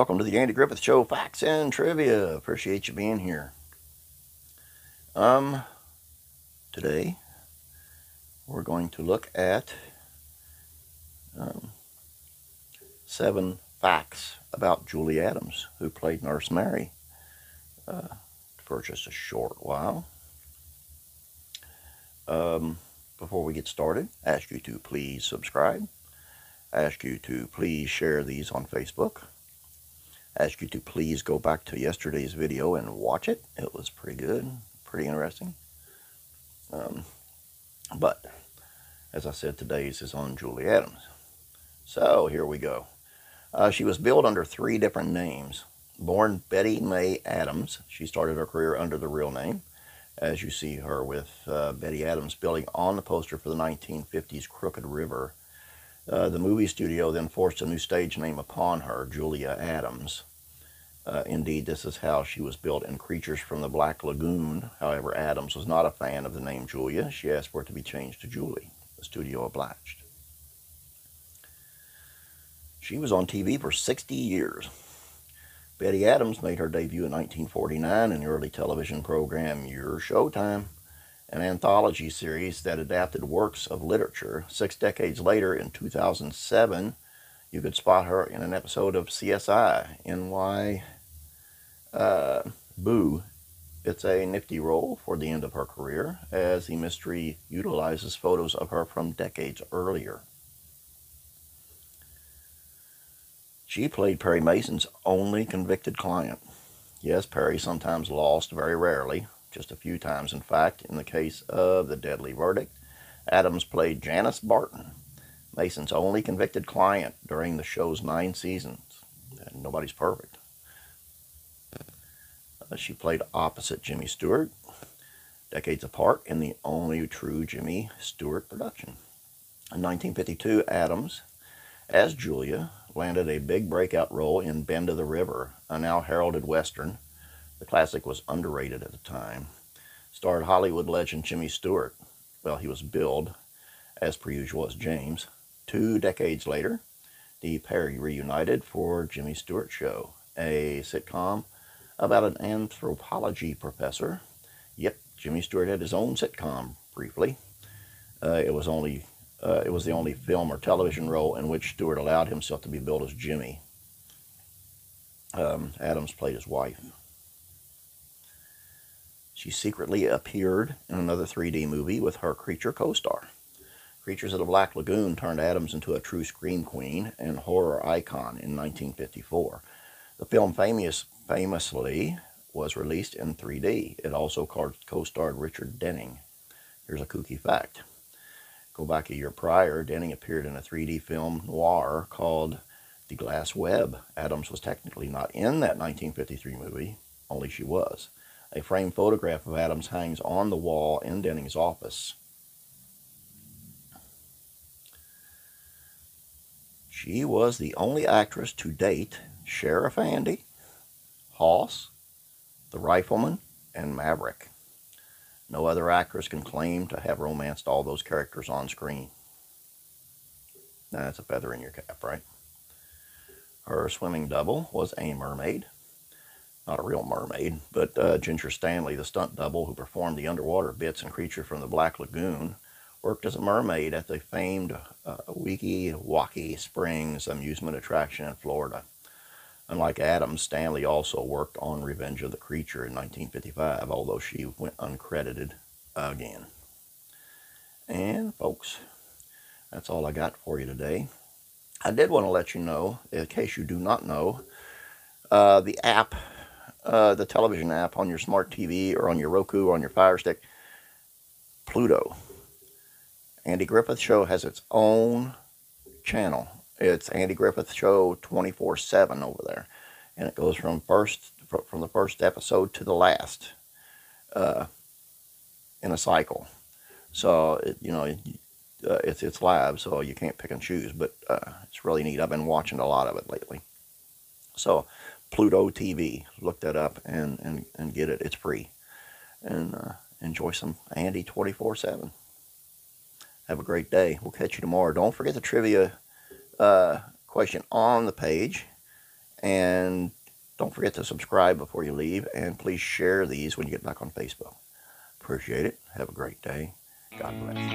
welcome to the Andy Griffith Show Facts and Trivia. Appreciate you being here. Um, today we're going to look at um, seven facts about Julie Adams, who played Nurse Mary uh, for just a short while. Um, before we get started, ask you to please subscribe. Ask you to please share these on Facebook. Ask you to please go back to yesterday's video and watch it. It was pretty good, pretty interesting. Um, but, as I said, today's is on Julie Adams. So, here we go. Uh, she was billed under three different names. Born Betty Mae Adams, she started her career under the real name, as you see her with uh, Betty Adams billing on the poster for the 1950s Crooked River. Uh, the movie studio then forced a new stage name upon her, Julia Adams. Uh, indeed, this is how she was built in Creatures from the Black Lagoon. However, Adams was not a fan of the name Julia. She asked for it to be changed to Julie. The studio obliged. She was on TV for 60 years. Betty Adams made her debut in 1949 in the early television program Your Showtime, an anthology series that adapted works of literature. Six decades later, in 2007, you could spot her in an episode of CSI, NY uh, Boo. It's a nifty role for the end of her career, as the mystery utilizes photos of her from decades earlier. She played Perry Mason's only convicted client. Yes, Perry sometimes lost, very rarely, just a few times in fact. In the case of The Deadly Verdict, Adams played Janice Barton, Mason's only convicted client during the show's nine seasons. And nobody's perfect. Uh, she played opposite Jimmy Stewart, decades apart in the only true Jimmy Stewart production. In 1952, Adams, as Julia, landed a big breakout role in Bend of the River, a now heralded Western. The classic was underrated at the time. Starred Hollywood legend Jimmy Stewart. Well, he was billed, as per usual, as James. Two decades later, the pair reunited for Jimmy Stewart Show, a sitcom about an anthropology professor. Yep, Jimmy Stewart had his own sitcom briefly. Uh, it was only uh, it was the only film or television role in which Stewart allowed himself to be billed as Jimmy. Um, Adams played his wife. She secretly appeared in another 3D movie with her Creature co-star. Creatures of the Black Lagoon turned Adams into a true scream queen and horror icon in 1954. The film famous, famously was released in 3D. It also co-starred Richard Denning. Here's a kooky fact. Go back a year prior, Denning appeared in a 3D film noir called The Glass Web. Adams was technically not in that 1953 movie, only she was. A framed photograph of Adams hangs on the wall in Denning's office. She was the only actress to date Sheriff Andy, Hoss, the Rifleman, and Maverick. No other actress can claim to have romanced all those characters on screen. That's a feather in your cap, right? Her swimming double was a mermaid. Not a real mermaid, but uh, Ginger Stanley, the stunt double who performed the underwater bits and creature from the Black Lagoon, worked as a mermaid at the famed uh, Weeki Wachee Springs amusement attraction in Florida. Unlike Adams, Stanley also worked on Revenge of the Creature in 1955, although she went uncredited again. And, folks, that's all I got for you today. I did want to let you know, in case you do not know, uh, the app, uh, the television app on your smart TV or on your Roku or on your Fire Stick, Pluto. Andy Griffith Show has its own channel it's Andy Griffith Show 24/7 over there, and it goes from first from the first episode to the last uh, in a cycle. So it, you know uh, it's it's live, so you can't pick and choose, but uh, it's really neat. I've been watching a lot of it lately. So Pluto TV, look that up and and and get it. It's free, and uh, enjoy some Andy 24/7. Have a great day. We'll catch you tomorrow. Don't forget the trivia uh, question on the page And don't forget to subscribe before you leave, and please share these when you get back on Facebook. Appreciate it. Have a great day. God bless.